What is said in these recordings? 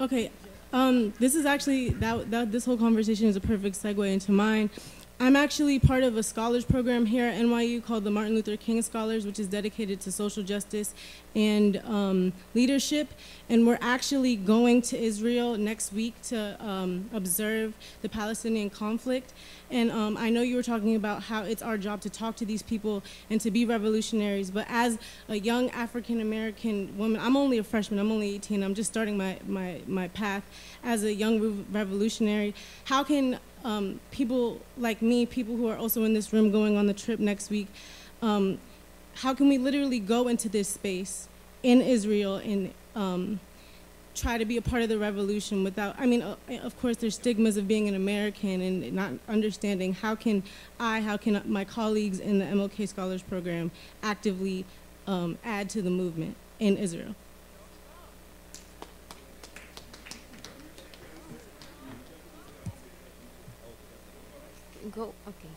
Okay, um, this is actually that, that this whole conversation is a perfect segue into mine. I'm actually part of a scholars program here at NYU called the Martin Luther King Scholars, which is dedicated to social justice and um, leadership. And we're actually going to Israel next week to um, observe the Palestinian conflict. And um, I know you were talking about how it's our job to talk to these people and to be revolutionaries. But as a young African American woman, I'm only a freshman, I'm only 18, I'm just starting my, my, my path as a young revolutionary. How can um, people like me, people who are also in this room going on the trip next week, um, how can we literally go into this space in Israel and um, try to be a part of the revolution without, I mean, uh, of course, there's stigmas of being an American and not understanding how can I, how can my colleagues in the MLK Scholars Program actively um, add to the movement in Israel. Go, okay.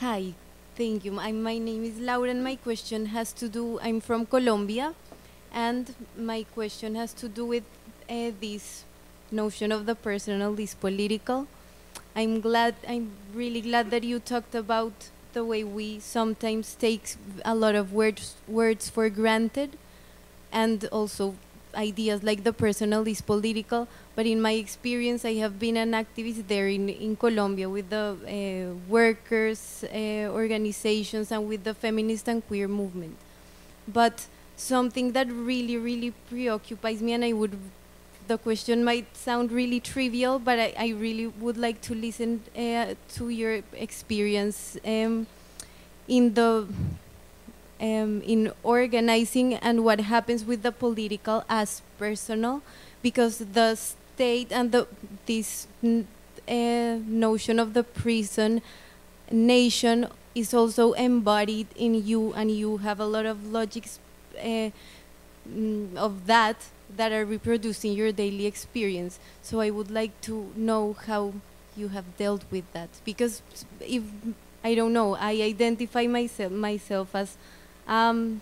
Hi, thank you. My, my name is Laura and my question has to do, I'm from Colombia and my question has to do with uh, this notion of the personal, this political. I'm glad, I'm really glad that you talked about the way we sometimes take a lot of words, words for granted and also ideas like the personal is political, but in my experience, I have been an activist there in, in Colombia with the uh, workers' uh, organizations and with the feminist and queer movement. But something that really, really preoccupies me, and I would, the question might sound really trivial, but I, I really would like to listen uh, to your experience um, in the um, in organizing and what happens with the political as personal, because the state and the this uh, notion of the prison nation is also embodied in you, and you have a lot of logics uh, of that that are reproducing your daily experience. So I would like to know how you have dealt with that, because if I don't know, I identify myself myself as um,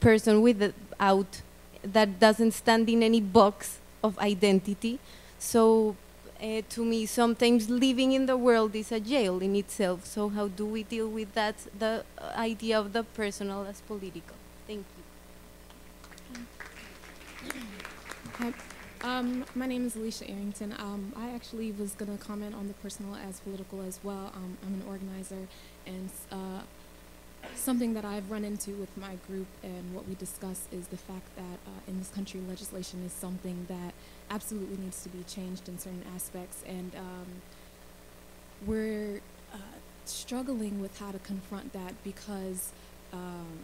person without that doesn't stand in any box of identity. So uh, to me, sometimes living in the world is a jail in itself. So how do we deal with that, the idea of the personal as political? Thank you. Um, my name is Alicia Arrington. Um, I actually was going to comment on the personal as political as well. Um, I'm an organizer, and uh, something that I've run into with my group and what we discuss is the fact that uh, in this country, legislation is something that absolutely needs to be changed in certain aspects, and um, we're uh, struggling with how to confront that because um,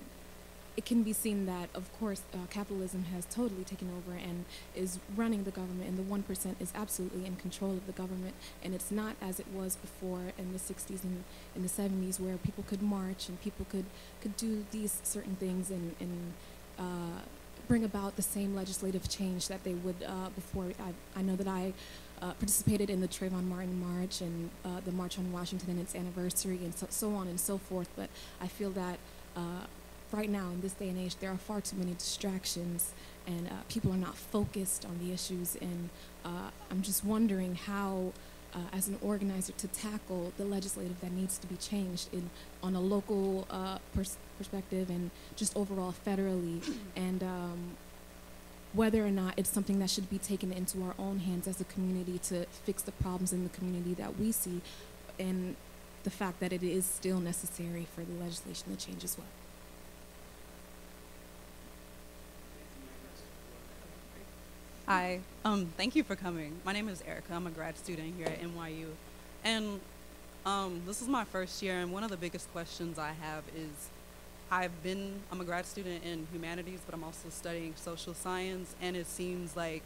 it can be seen that, of course, uh, capitalism has totally taken over and is running the government, and the 1% is absolutely in control of the government. And it's not as it was before in the 60s and in the 70s, where people could march and people could, could do these certain things and, and uh, bring about the same legislative change that they would uh, before. I, I know that I uh, participated in the Trayvon Martin March and uh, the March on Washington and its anniversary and so, so on and so forth, but I feel that uh, right now in this day and age, there are far too many distractions and uh, people are not focused on the issues. And uh, I'm just wondering how, uh, as an organizer, to tackle the legislative that needs to be changed in on a local uh, pers perspective and just overall federally, and um, whether or not it's something that should be taken into our own hands as a community to fix the problems in the community that we see, and the fact that it is still necessary for the legislation to change as well. Hi, um, thank you for coming. My name is Erica. I'm a grad student here at NYU. And um, this is my first year, and one of the biggest questions I have is I've been, I'm a grad student in humanities, but I'm also studying social science, and it seems like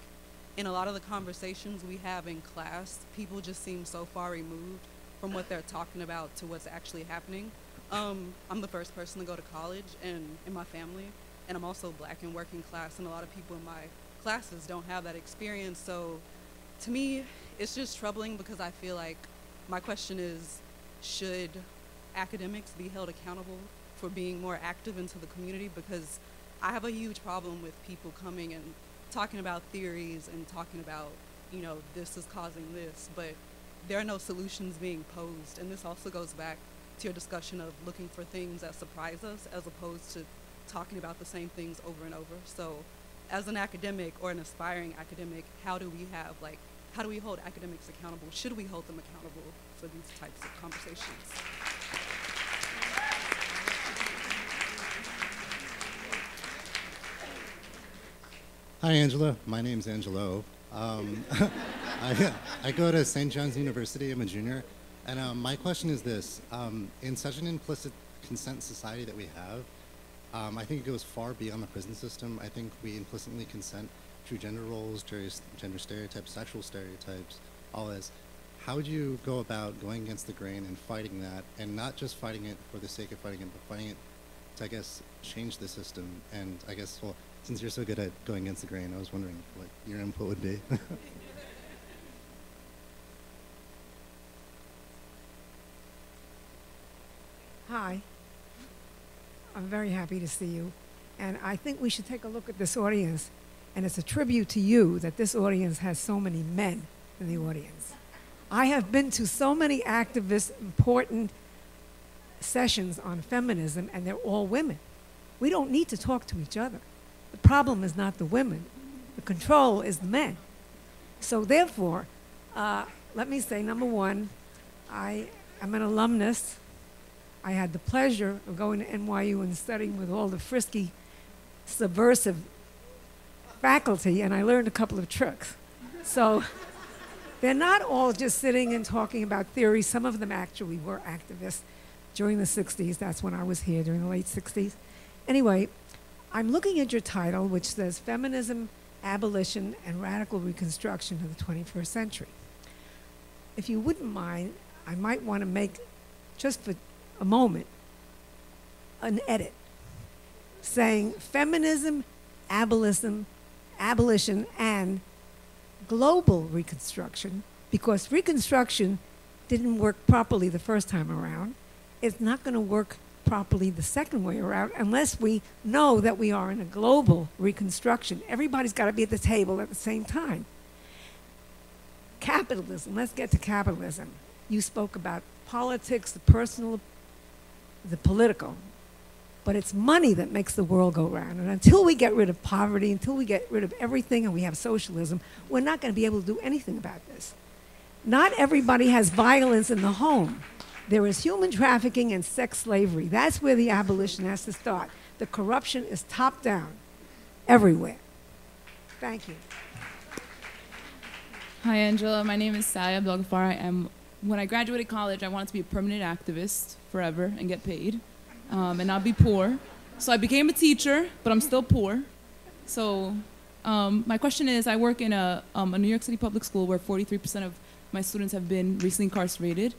in a lot of the conversations we have in class, people just seem so far removed from what they're talking about to what's actually happening. Um, I'm the first person to go to college and in my family, and I'm also black and working class, and a lot of people in my classes don't have that experience. So to me, it's just troubling because I feel like my question is, should academics be held accountable for being more active into the community? Because I have a huge problem with people coming and talking about theories and talking about, you know, this is causing this, but there are no solutions being posed. And this also goes back to your discussion of looking for things that surprise us as opposed to talking about the same things over and over. So, as an academic or an aspiring academic, how do we have, like, how do we hold academics accountable? Should we hold them accountable for these types of conversations? Hi, Angela. My name's Angelo. Um, I, I go to St. John's University. I'm a junior. And um, my question is this um, In such an implicit consent society that we have, um, I think it goes far beyond the prison system. I think we implicitly consent to gender roles, gender stereotypes, sexual stereotypes, all this. How would you go about going against the grain and fighting that, and not just fighting it for the sake of fighting it, but fighting it to, I guess, change the system? And I guess, well, since you're so good at going against the grain, I was wondering what your input would be. Hi. I'm very happy to see you. And I think we should take a look at this audience. And it's a tribute to you that this audience has so many men in the audience. I have been to so many activist important sessions on feminism, and they're all women. We don't need to talk to each other. The problem is not the women, the control is the men. So, therefore, uh, let me say number one, I am an alumnus. I had the pleasure of going to NYU and studying with all the frisky, subversive faculty, and I learned a couple of tricks. So, they're not all just sitting and talking about theory. Some of them actually were activists during the 60s. That's when I was here, during the late 60s. Anyway, I'm looking at your title, which says Feminism, Abolition, and Radical Reconstruction of the 21st Century. If you wouldn't mind, I might want to make, just for a moment, an edit saying feminism, abolition, abolition, and global reconstruction, because reconstruction didn't work properly the first time around. It's not going to work properly the second way around unless we know that we are in a global reconstruction. Everybody's got to be at the table at the same time. Capitalism, let's get to capitalism. You spoke about politics, the personal, the political. But it's money that makes the world go round. And until we get rid of poverty, until we get rid of everything and we have socialism, we're not going to be able to do anything about this. Not everybody has violence in the home. There is human trafficking and sex slavery. That's where the abolition has to start. The corruption is top down, everywhere. Thank you. Hi, Angela. My name is Saya Abdelgafar. I am, when I graduated college, I wanted to be a permanent activist forever and get paid um, and not be poor. So I became a teacher, but I'm still poor. So um, my question is, I work in a, um, a New York City public school where 43% of my students have been recently incarcerated.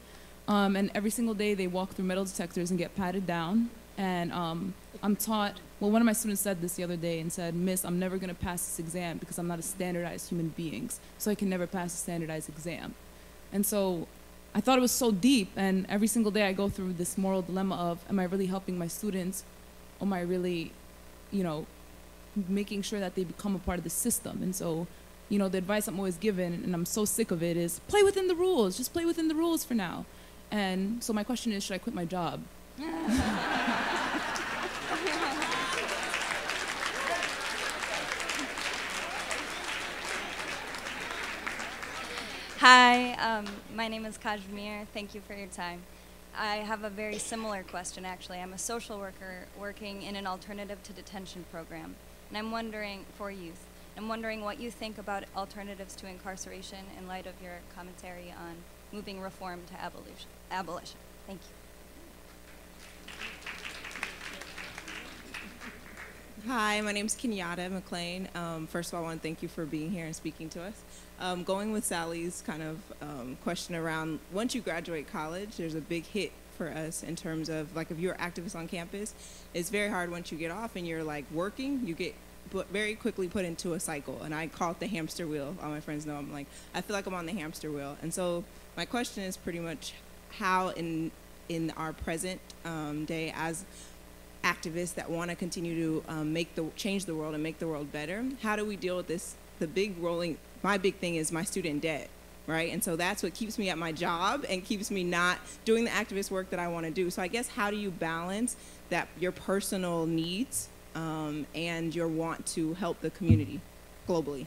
Um, and every single day they walk through metal detectors and get patted down. And um, I'm taught, well, one of my students said this the other day and said, Miss, I'm never going to pass this exam because I'm not a standardized human being, so I can never pass a standardized exam. And so I thought it was so deep, and every single day I go through this moral dilemma of, am I really helping my students? Or am I really, you know, making sure that they become a part of the system? And so, you know, the advice I'm always given, and I'm so sick of it, is play within the rules. Just play within the rules for now. And so my question is, should I quit my job? Hi, um, my name is Kashmir. Thank you for your time. I have a very similar question, actually. I'm a social worker working in an alternative to detention program, and I'm wondering for youth. I'm wondering what you think about alternatives to incarceration in light of your commentary on moving reform to abolition. abolition. Thank you. Hi, my name is Kenyatta McLean. Um, first of all, I want to thank you for being here and speaking to us. Um, going with Sally's kind of um, question around once you graduate college, there's a big hit for us in terms of like if you're activist on campus, it's very hard once you get off and you're like working, you get very quickly put into a cycle. And I call it the hamster wheel. All my friends know I'm like, I feel like I'm on the hamster wheel. And so my question is pretty much how in in our present um, day as activists that want to continue to um, make the change the world and make the world better. How do we deal with this? The big rolling. My big thing is my student debt, right? And so that's what keeps me at my job and keeps me not doing the activist work that I want to do. So I guess how do you balance that your personal needs um, and your want to help the community globally?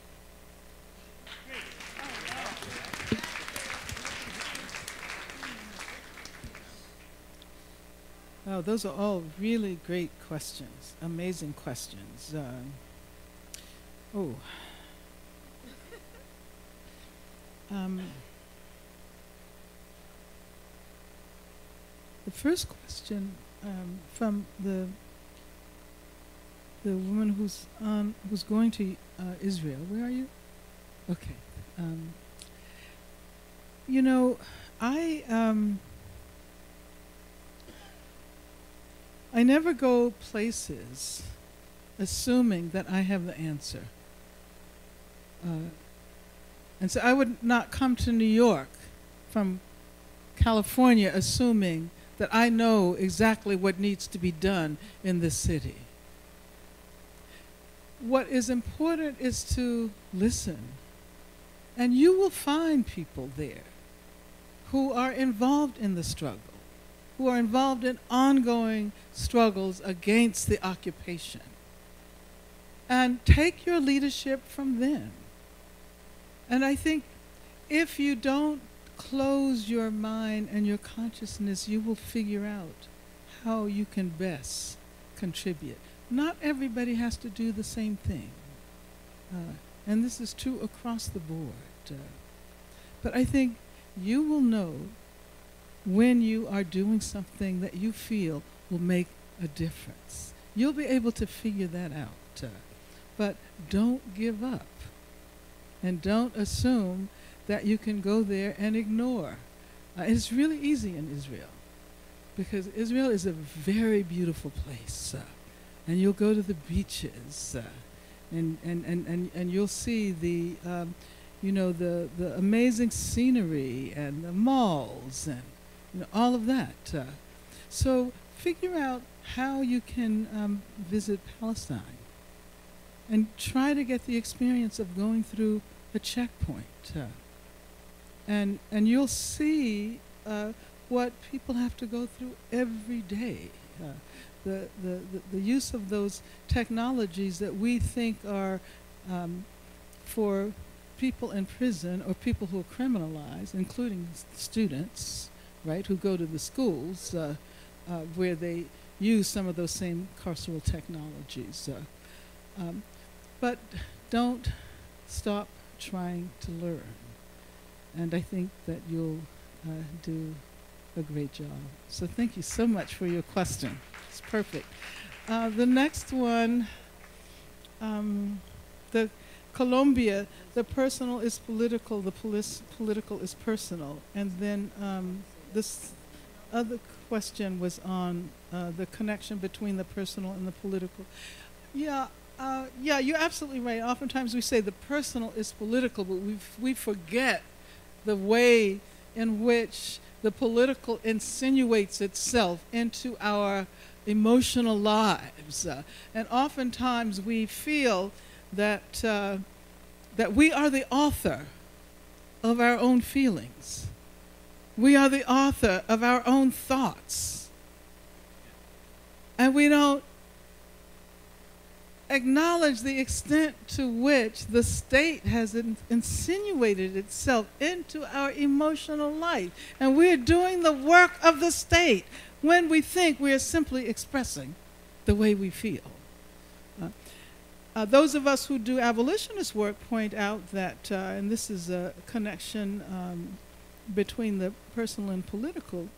Oh, those are all really great questions, amazing questions. Uh, oh. Um, the first question um, from the the woman who's on who's going to uh, Israel. Where are you? Okay. Um, you know, I. Um, I never go places assuming that I have the answer. Uh, and so I would not come to New York from California assuming that I know exactly what needs to be done in this city. What is important is to listen. And you will find people there who are involved in the struggle who are involved in ongoing struggles against the occupation. And take your leadership from them. And I think if you don't close your mind and your consciousness, you will figure out how you can best contribute. Not everybody has to do the same thing. Uh, and this is true across the board. Uh, but I think you will know when you are doing something that you feel will make a difference. You'll be able to figure that out. But don't give up. And don't assume that you can go there and ignore. Uh, it's really easy in Israel because Israel is a very beautiful place. Uh, and you'll go to the beaches uh, and, and, and, and, and you'll see the, um, you know, the, the amazing scenery and the malls and you know, all of that. Uh, so figure out how you can um, visit Palestine and try to get the experience of going through a checkpoint. Uh, and, and you'll see uh, what people have to go through every day. Uh, the, the, the, the, use of those technologies that we think are um, for people in prison or people who are criminalized, including students, right, who go to the schools uh, uh, where they use some of those same carceral technologies. Uh, um, but don't stop trying to learn. And I think that you'll uh, do a great job. So thank you so much for your question. It's perfect. Uh, the next one, um, the Colombia, the personal is political, the political is personal. And then um, this other question was on uh, the connection between the personal and the political. Yeah, uh, yeah, you're absolutely right. Oftentimes we say the personal is political, but we we forget the way in which the political insinuates itself into our emotional lives, uh, and oftentimes we feel that uh, that we are the author of our own feelings. We are the author of our own thoughts. And we don't acknowledge the extent to which the state has in insinuated itself into our emotional life. And we're doing the work of the state when we think we are simply expressing the way we feel. Uh, uh, those of us who do abolitionist work point out that, uh, and this is a connection um, between the personal and political,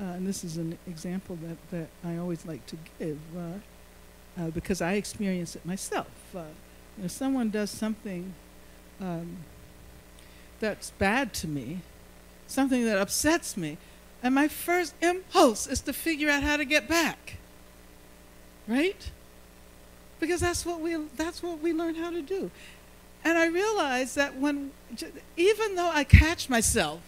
uh, and this is an example that, that I always like to give uh, uh, because I experience it myself. Uh, if someone does something um, that's bad to me, something that upsets me, and my first impulse is to figure out how to get back. Right? Because that's what we that's what we learn how to do. And I realized that when, even though I catch myself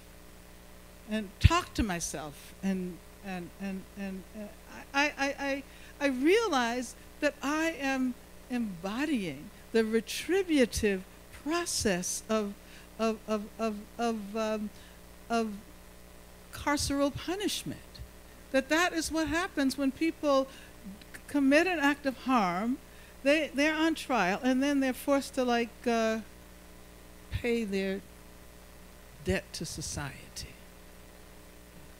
and talk to myself and, and, and, and uh, I, I, I, I realize that I am embodying the retributive process of, of, of, of, of, um, of carceral punishment. That that is what happens when people commit an act of harm, they, they're on trial, and then they're forced to like uh, pay their debt to society.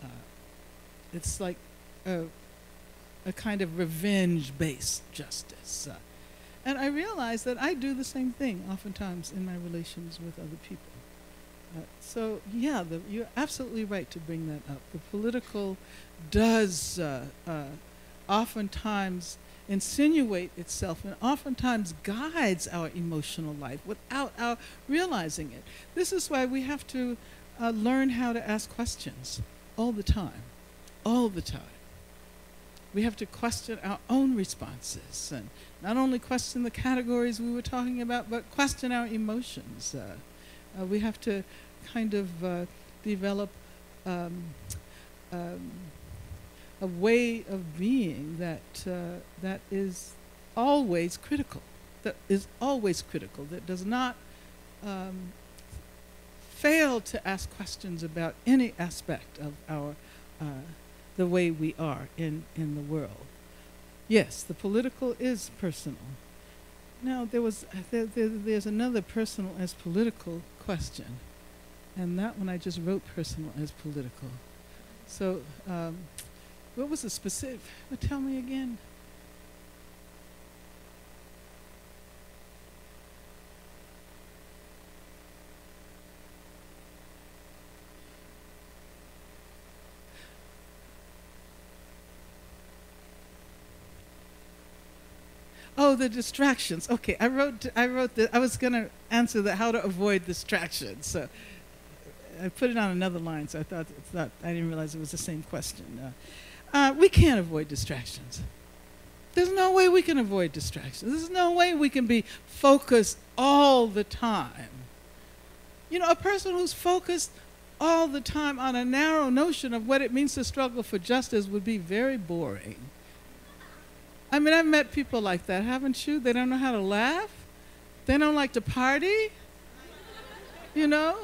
Uh, it's like a, a kind of revenge-based justice. Uh, and I realize that I do the same thing oftentimes in my relations with other people. Uh, so yeah, the, you're absolutely right to bring that up. The political does uh, uh, oftentimes insinuate itself and oftentimes guides our emotional life without our realizing it. This is why we have to uh, learn how to ask questions all the time, all the time. We have to question our own responses and not only question the categories we were talking about, but question our emotions. Uh, uh, we have to kind of uh, develop um, um, a way of being that uh, that is always critical, that is always critical, that does not um, fail to ask questions about any aspect of our uh, the way we are in, in the world. Yes, the political is personal. Now, there was, there, there, there's another personal as political question, and that one I just wrote personal as political. So, um, what was the specific? Tell me again. Oh, the distractions. Okay, I wrote. I wrote that. I was going to answer the how to avoid distractions. So I put it on another line. So I thought, thought I didn't realize it was the same question. Uh, uh, we can't avoid distractions. There's no way we can avoid distractions. There's no way we can be focused all the time. You know, a person who's focused all the time on a narrow notion of what it means to struggle for justice would be very boring. I mean, I've met people like that, haven't you? They don't know how to laugh. They don't like to party. You know?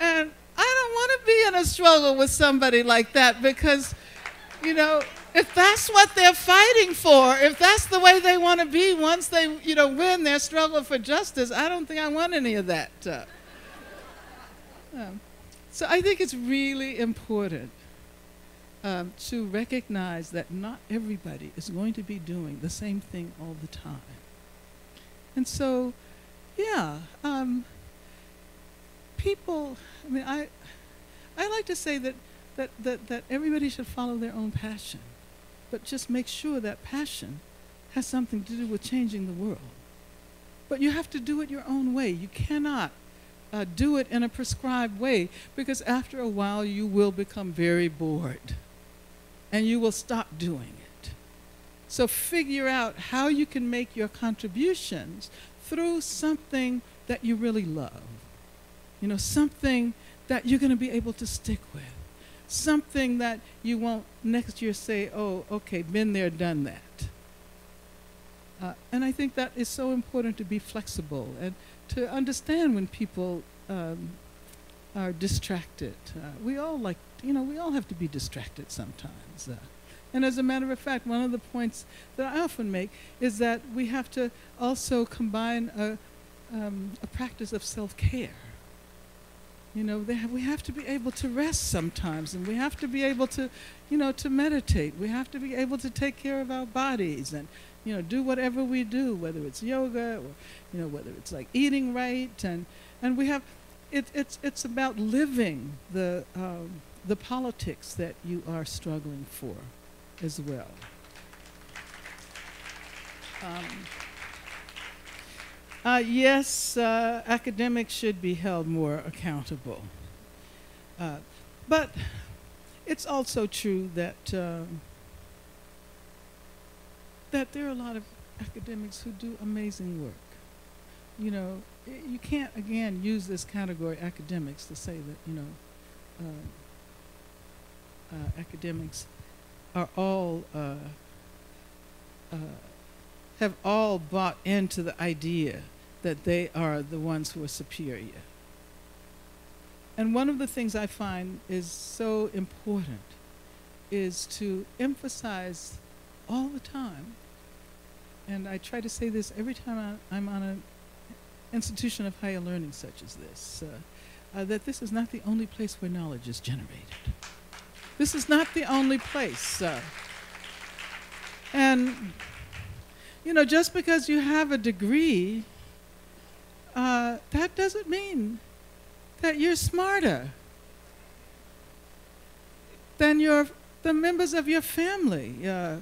And I don't want to be in a struggle with somebody like that because, you know, if that's what they're fighting for, if that's the way they want to be once they, you know, win their struggle for justice, I don't think I want any of that. Uh, um, so I think it's really important um, to recognize that not everybody is going to be doing the same thing all the time. And so, yeah, um, people, I mean, I, I like to say that, that, that, that everybody should follow their own passion, but just make sure that passion has something to do with changing the world. But you have to do it your own way. You cannot uh, do it in a prescribed way because after a while you will become very bored and you will stop doing it. So figure out how you can make your contributions through something that you really love. You know, something that you're going to be able to stick with. Something that you won't next year say, oh, okay, been there, done that. Uh, and I think that is so important to be flexible and to understand when people um, are distracted. Uh, we all like, you know, we all have to be distracted sometimes. Uh, and as a matter of fact, one of the points that I often make is that we have to also combine a, um, a practice of self-care. You know, have, we have to be able to rest sometimes, and we have to be able to, you know, to meditate. We have to be able to take care of our bodies and, you know, do whatever we do, whether it's yoga or, you know, whether it's like eating right, and and we have it, it's, it's about living the, um, the politics that you are struggling for as well. Um, uh, yes, uh, academics should be held more accountable. Uh, but it's also true that, um, that there are a lot of academics who do amazing work. You know, you can't again use this category academics to say that you know uh, uh, academics are all uh, uh, have all bought into the idea that they are the ones who are superior. And one of the things I find is so important is to emphasize all the time, and I try to say this every time I, am on an institution of higher learning such as this, uh, uh, that this is not the only place where knowledge is generated. This is not the only place. Uh, and, you know, just because you have a degree, uh, that doesn't mean that you're smarter than your, the members of your family uh,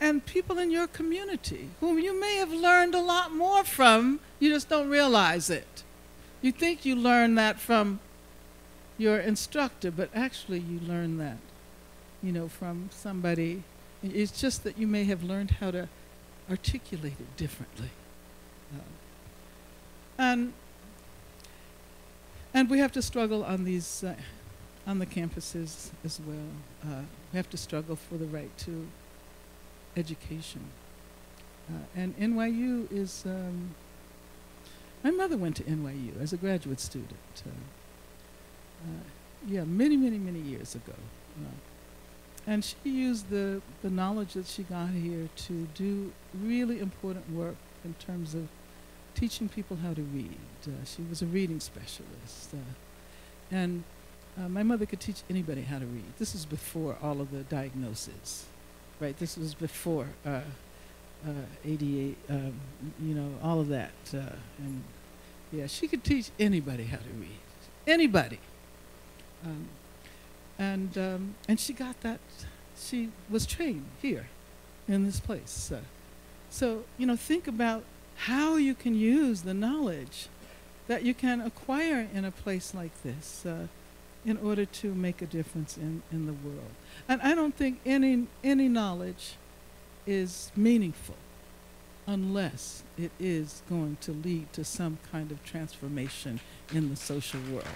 and people in your community whom you may have learned a lot more from, you just don't realize it. You think you learn that from your instructor, but actually you learn that, you know, from somebody. It's just that you may have learned how to articulate it differently. Uh, and and we have to struggle on these, uh, on the campuses as well. Uh, we have to struggle for the right to education. Uh, and NYU is, um, my mother went to NYU as a graduate student. Uh, yeah, many, many, many years ago. And she used the, the knowledge that she got here to do really important work in terms of teaching people how to read. Uh, she was a reading specialist. Uh, and uh, my mother could teach anybody how to read. This is before all of the diagnoses, right? This was before uh, uh, ADA, um, you know, all of that. Uh, and yeah, she could teach anybody how to read. Anybody. Um, and, um, and she got that, she was trained here in this place. so, you know, think about how you can use the knowledge that you can acquire in a place like this uh, in order to make a difference in, in the world. And I don't think any, any knowledge is meaningful unless it is going to lead to some kind of transformation in the social world.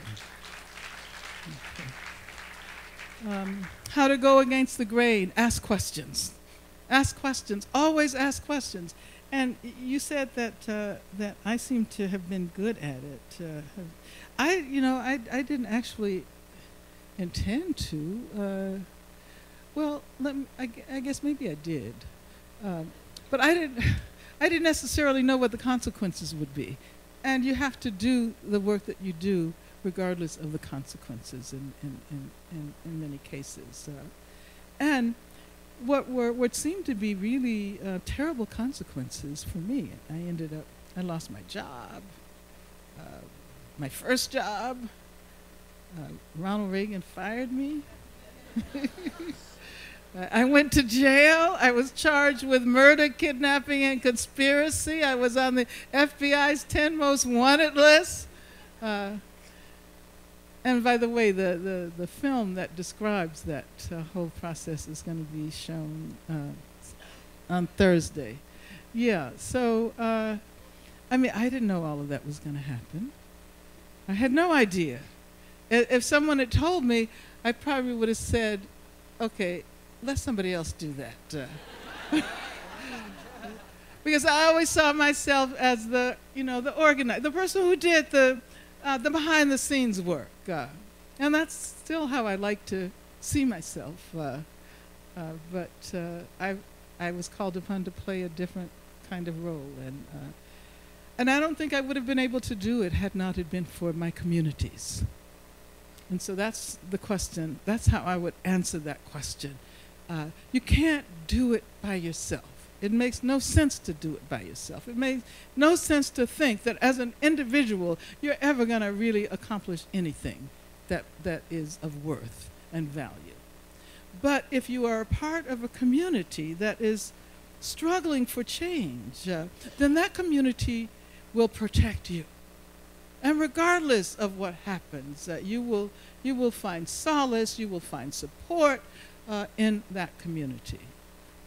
Okay. Um, how to go against the grain, ask questions. Ask questions, always ask questions. And you said that uh, that I seem to have been good at it. Uh, I, you know, I, I didn't actually intend to. Uh, well, me, I, I, guess maybe I did, um, but I didn't. I didn't necessarily know what the consequences would be, and you have to do the work that you do regardless of the consequences in in in, in, in many cases. Uh, and what were what seemed to be really uh, terrible consequences for me. I ended up I lost my job, uh, my first job. Uh, Ronald Reagan fired me. I went to jail. I was charged with murder, kidnapping, and conspiracy. I was on the FBI's 10 most wanted list. And by the way, the, the, the film that describes that uh, whole process is going to be shown uh, on Thursday. Yeah, so, uh, I mean, I didn't know all of that was going to happen. I had no idea. If someone had told me, I probably would have said, okay, let somebody else do that. Uh. because I always saw myself as the, you know, the organizer, the person who did the, uh, the behind the scenes work. Uh, and that's still how I like to see myself. Uh, uh, but uh, I, I was called upon to play a different kind of role. And, uh, and I don't think I would have been able to do it had not it been for my communities. And so that's the question. That's how I would answer that question. You can't do it by yourself. It makes no sense to do it by yourself. It makes no sense to think that as an individual, you're ever going to really accomplish anything that, that is of worth and value. But if you are a part of a community that is struggling for change, uh, then that community will protect you. And regardless of what happens, uh, you, will, you will find solace, you will find support uh, in that community.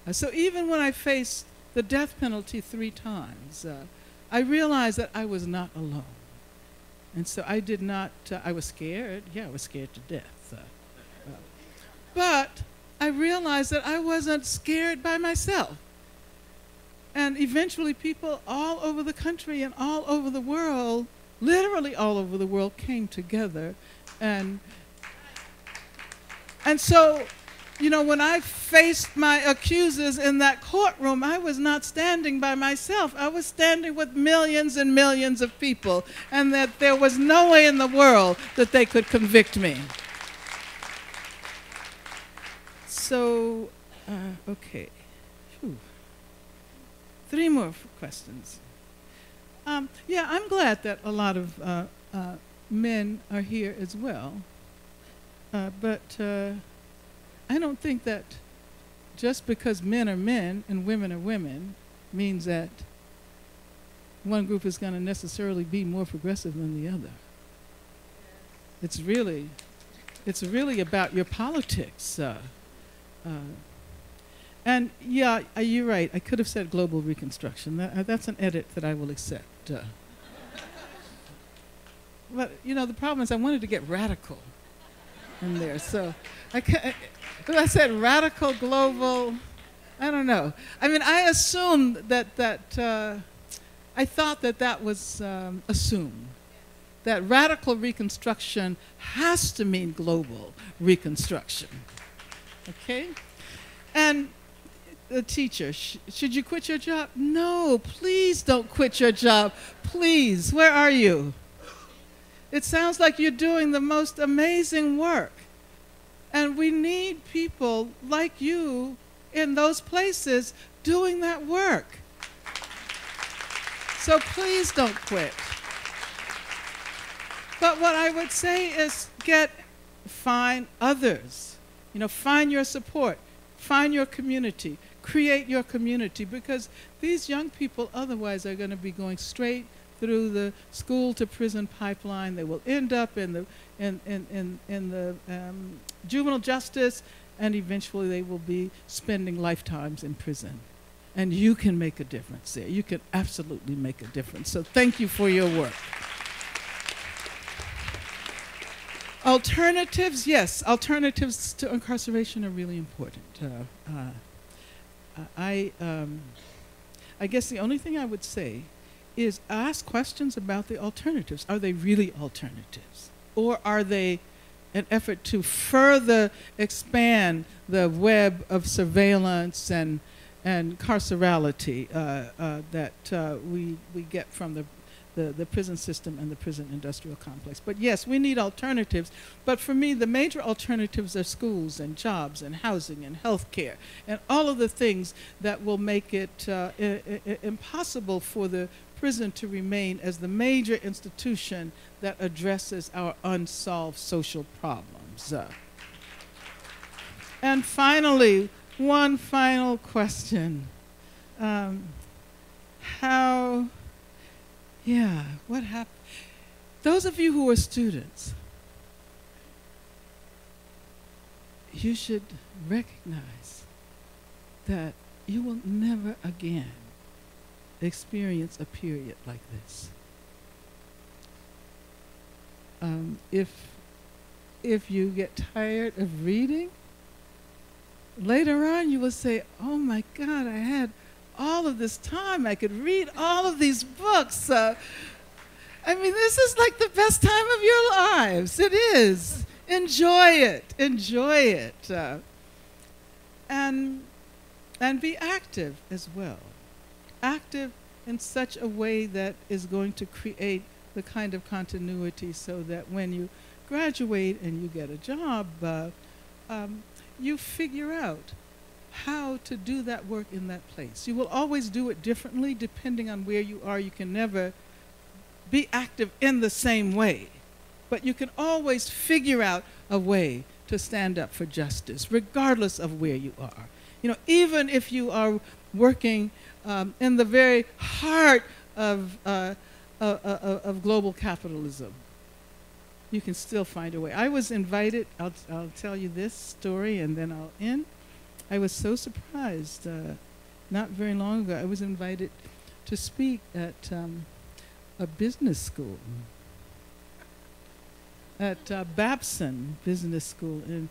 Uh, so even when I faced the death penalty three times, uh, I realized that I was not alone. And so I did not, uh, I was scared. Yeah, I was scared to death. Uh, uh, but I realized that I wasn't scared by myself. And eventually, people all over the country and all over the world, literally all over the world, came together. And, and so, you know, when I faced my accusers in that courtroom, I was not standing by myself. I was standing with millions and millions of people, and that there was no way in the world that they could convict me. So, uh, okay. Whew. Three more questions. Um, yeah, I'm glad that a lot of uh, uh, men are here as well. Uh, but uh, I don't think that just because men are men and women are women means that one group is going to necessarily be more progressive than the other. It's really, it's really about your politics. Uh, uh, and yeah, uh, you're right. I could have said global reconstruction. That, uh, that's an edit that I will accept. Uh. but you know, the problem is I wanted to get radical in there. So I, I said radical global. I don't know. I mean, I assumed that that uh, I thought that that was um, assumed that radical reconstruction has to mean global reconstruction. Okay? And the teacher, sh- should you quit your job? No, please don't quit your job. Please, where are you? It sounds like you're doing the most amazing work. And we need people like you in those places doing that work. So please don't quit. But what I would say is get, find others. You know, find your support, find your community, create your community, because these young people otherwise are going to be going straight through the school to prison pipeline. They will end up in the, in, in, in, in the um, juvenile justice, and eventually they will be spending lifetimes in prison. And you can make a difference there. You can absolutely make a difference. So thank you for your work. Alternatives, yes, alternatives to incarceration are really important. Uh, uh, I, um, I guess the only thing I would say is ask questions about the alternatives. Are they really alternatives? Or are they an effort to further expand the web of surveillance and, and carcerality uh, uh, that uh, we, we get from the the, the prison system and the prison industrial complex. But yes, we need alternatives. But for me, the major alternatives are schools and jobs and housing and health care and all of the things that will make it uh, impossible for the prison to remain as the major institution that addresses our unsolved social problems. And finally, one final question. Um, how yeah, what happened? Those of you who are students, you should recognize that you will never again experience a period like this. Um, if if you get tired of reading, later on you will say, "Oh my God, I had." all of this time. I could read all of these books. Uh, I mean, this is like the best time of your lives. It is. Enjoy it. Enjoy it. Uh, and, and be active as well. Active in such a way that is going to create the kind of continuity so that when you graduate and you get a job, uh, um, you figure out how to do that work in that place. You will always do it differently depending on where you are. You can never be active in the same way, but you can always figure out a way to stand up for justice, regardless of where you are. You know, even if you are working um, in the very heart of, uh, uh, uh, of global capitalism, you can still find a way. I was invited, I'll, I'll tell you this story and then I'll end. I was so surprised. Uh, not very long ago, I was invited to speak at um, a business school, at uh, Babson Business School, and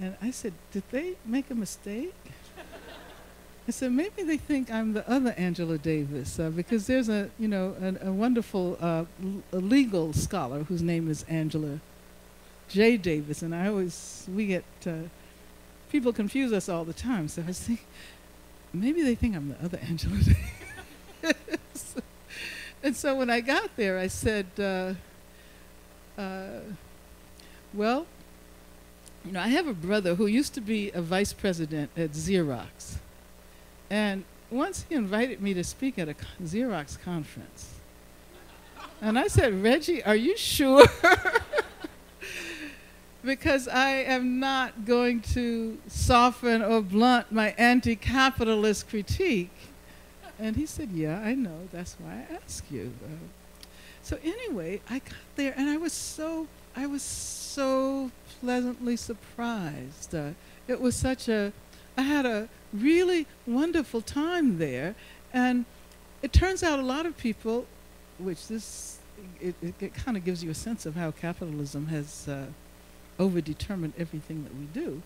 And I said, Did they make a mistake? I said, maybe they think I'm the other Angela Davis uh, because there's a, you know, a, wonderful uh, legal scholar whose name is Angela J. Davis, and I always we get uh, people confuse us all the time. So I was thinking, maybe they think I'm the other Angela Davis. and so when I got there, I said, uh, uh, well, you know, I have a brother who used to be a vice president at Xerox. And once he invited me to speak at a Xerox conference. And I said, Reggie, are you sure? because I am not going to soften or blunt my anti capitalist critique. And he said, Yeah, I know. That's why I asked you. So anyway, I got there and I was so I was so pleasantly surprised. Uh, it was such a I had a really wonderful time there, and it turns out a lot of people, which this it, it, it kind of gives you a sense of how capitalism has uh, overdetermined everything that we do.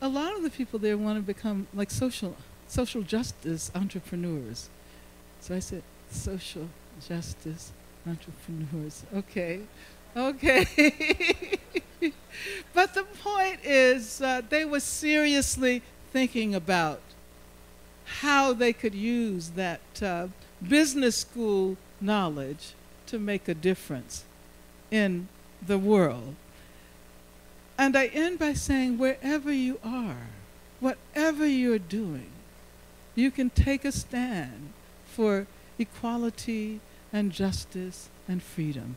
A lot of the people there want to become like social social justice entrepreneurs. So I said, social justice entrepreneurs. Okay, okay. but the point is, uh, they were seriously thinking about how they could use that uh, business school knowledge to make a difference in the world. And I end by saying, wherever you are, whatever you're doing, you can take a stand for equality and justice and freedom.